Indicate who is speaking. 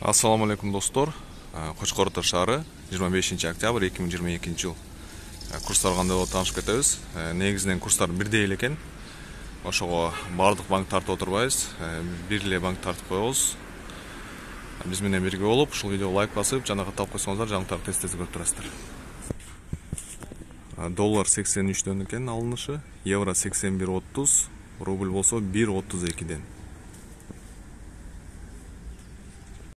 Speaker 1: ассаламу алейкум достор. Кочкор ата шаары 25 октябрь 2022 жыл. Э, курстар кандай болуп таанышып кетебиз? Э, Негизинен курстар бирдей эле экен. Ошого баардык банк тартып отурбайбыз. Э, бир эле банк тартып коебуз. Биз менен бирге болуп ушул видеого лайк басып жана катталып койсоңуздар жаңылыктарды тез тез көрүп турасыздар. Доллар 83 үчтөн экен алынышы евро 81.30 рубль болсо 1.32ден